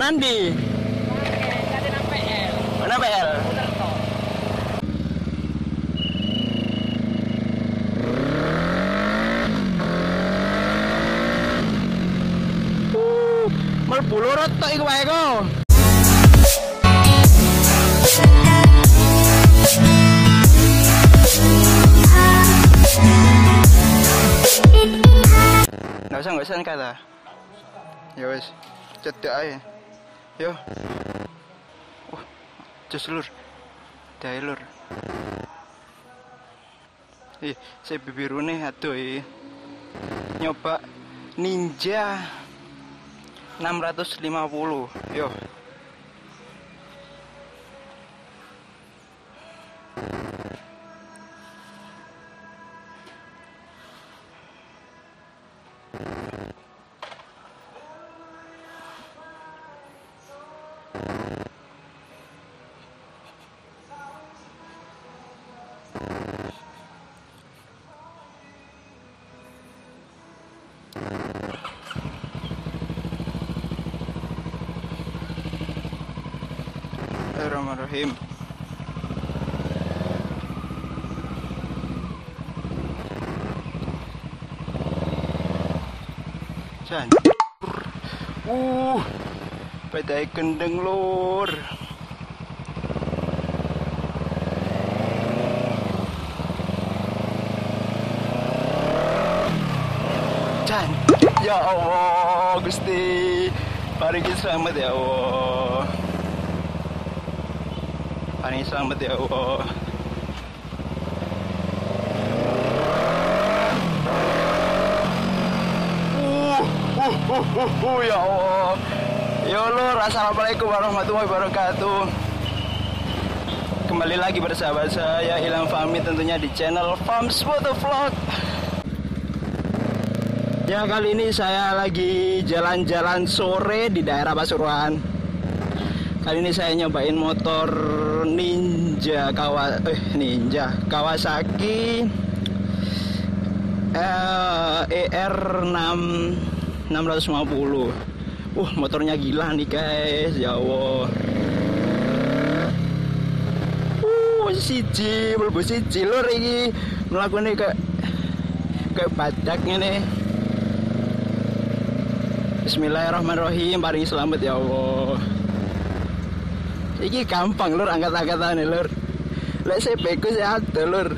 Nandi. Mana PL? Uh, mlebu lurut tok iku wae kok. Nggak usah, nggak usah kata. Ya wes, cedak aja. Yo. Uh, jos lur. Dae lur. Ih, saya bibiru nih aduh ih. Nyoba Ninja 650. Yo. Bismillahirrahmanirrahim. Jan. Uh, pedai kendeng lur. Jan. Ya Allah, Gusti. Paringi selamat ya Allah. Paling selamat ya Allah. Uh, uh, uh, uh, uh, ya Allah. Ya Allah, Assalamualaikum warahmatullahi wabarakatuh. Kembali lagi bersama saya Ilham Fahmi tentunya di channel Farms Photo Vlog. Ya kali ini saya lagi jalan-jalan sore di daerah Pasuruan. Kali ini saya nyobain motor Ninja Kawa eh Ninja Kawasaki eh, ER6 650. Uh, motornya gila nih guys, ya Allah. Uh, siji, mlebu siji lur iki. Mlakune ke ke badak nih. Bismillahirrahmanirrahim, paling selamat ya Allah. Iki gampang lur angkat-angkatan lur. Lek saya bego saya ada lur.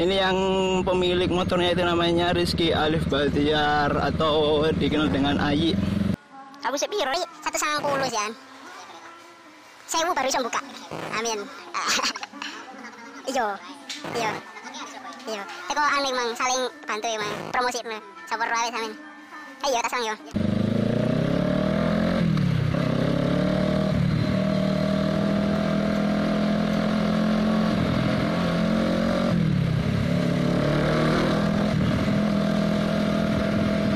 Ini yang pemilik motornya itu namanya Rizky Alif Batiar atau dikenal dengan Ayi. Aku sih piro? Satu sama puluh an. Sewu baru bisa buka. Amin. iyo, iyo, iyo. Teko aneh mang saling bantu ya mang. Promosi mang. Sabar wae amin. Ayo tas mang yo.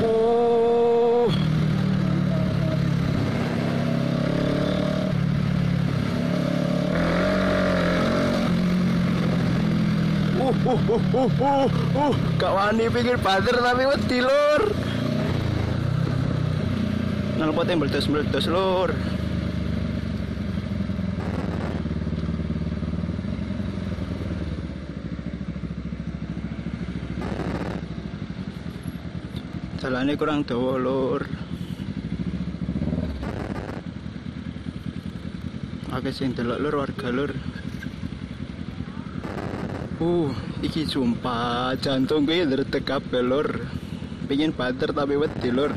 Uh. Uh, uh, uh, uh, gak wani pikir banter tapi wedi lur. Nalpotnya meledos-meledos lur. Jalannya kurang dawa lur. Oke sing delok lur warga lur. Uh, iki sumpah jantung gue ndredeg kabeh. Pengen banter tapi wedi lur.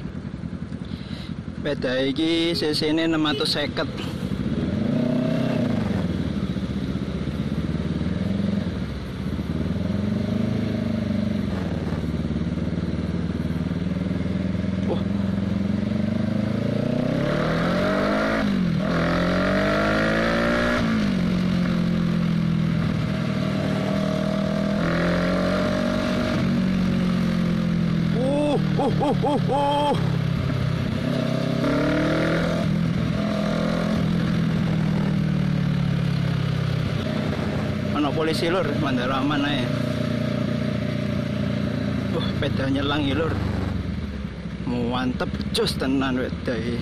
Beda iki cc-ne 650. Wah, Uh, uh, uh. Anak polisi lur, mandara aman ae. Uh, peda nyelang lur. Mantep jos tenan wedai.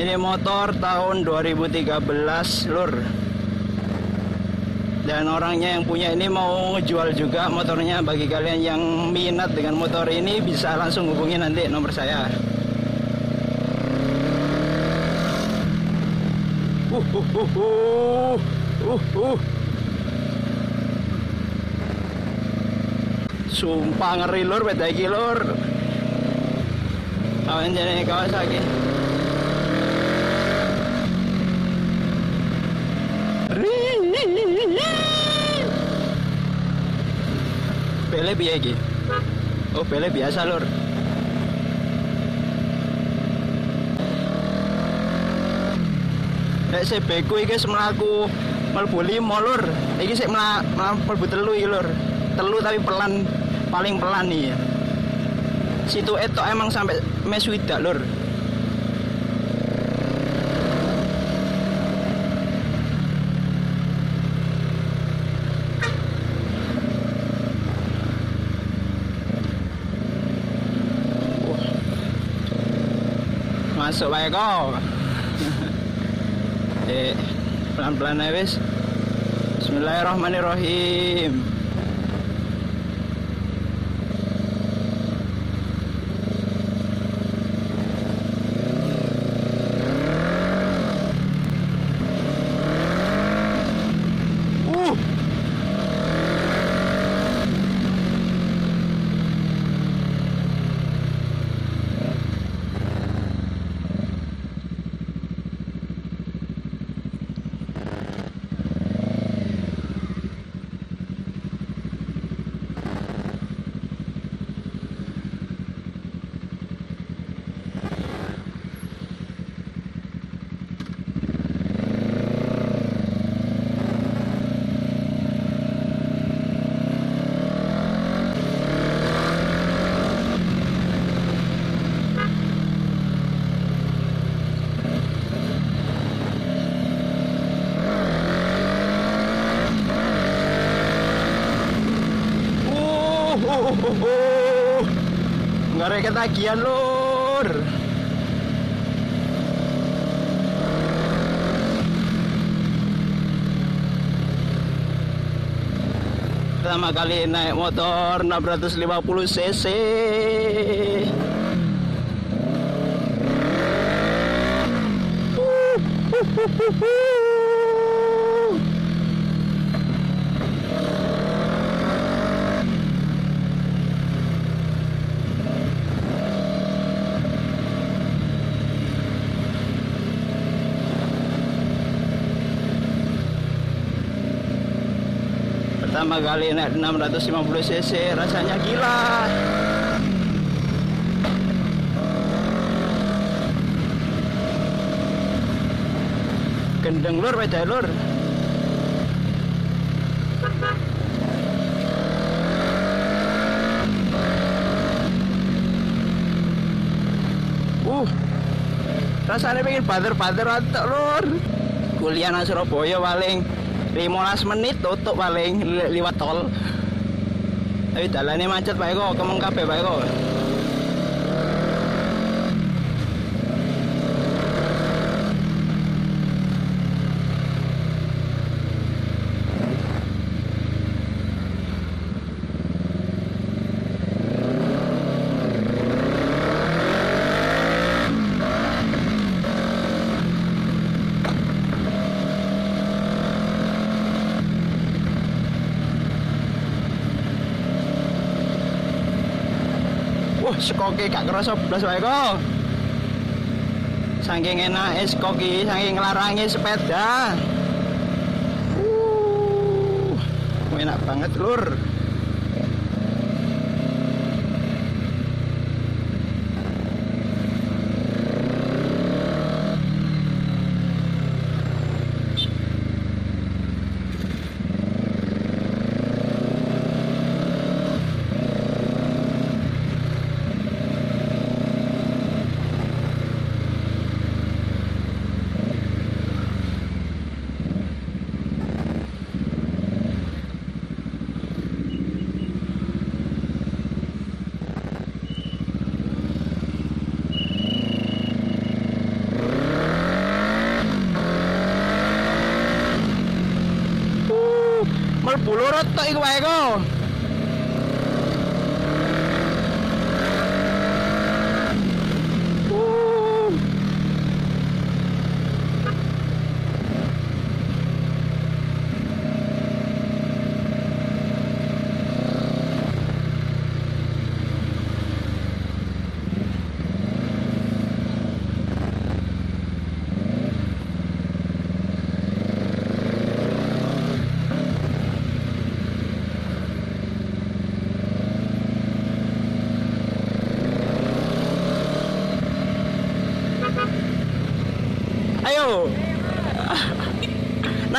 Ini motor tahun 2013 lur Dan orangnya yang punya ini mau jual juga motornya Bagi kalian yang minat dengan motor ini Bisa langsung hubungi nanti nomor saya Uh, uh, uh, uh, uh, uh. Sumpah ngeri lur, beda iki lur. Kawan jadi Kawasaki. Pele piye iki? Oh, pele biasa lur. Nek CB ku iki semlaku mlebu limo lur. Iki sik mlebu telu iki lur. Tapi pelan paling pelan nih. Situ etok emang sampai mes widak lur. Masuk baik kok. eh, pelan-pelan aja wis. Bismillahirrahmanirrahim. Uh. Uh, uh, uh, uh, uh. Ada ketagihan lur. Pertama kali naik motor 650 cc. Uh, uh, uh, uh, uh. Pertama kali naik 650 cc rasanya gila. Gendeng lur, beda lur. Uh, rasanya pengen atau lur. Kuliah nang Surabaya paling 15 menit tutup paling li- liwat tol. Tapi jalannya macet Pak Eko, kemeng kabeh Pak Eko. Wah, sekoki gak kerasa blas Pak Eko. Saking enak es koki, saking ngelarangi sepeda. Uh, enak banget lur. और Bolero तो एक आएगा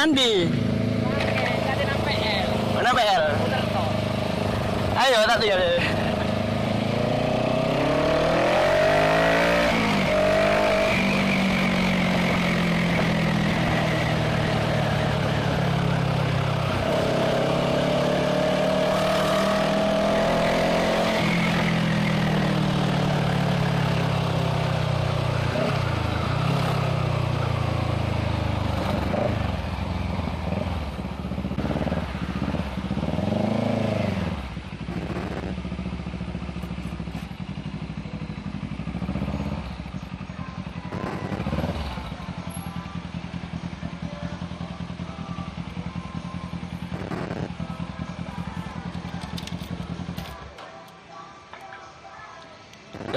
Nandi. Mana PL? Ayo tak. Ya,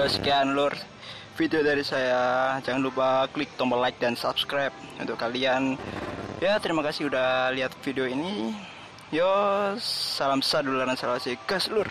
sekian lur video dari saya. Jangan lupa klik tombol like dan subscribe untuk kalian. Ya, terima kasih udah lihat video ini. Yo, salam saduluran salawasi gas lur.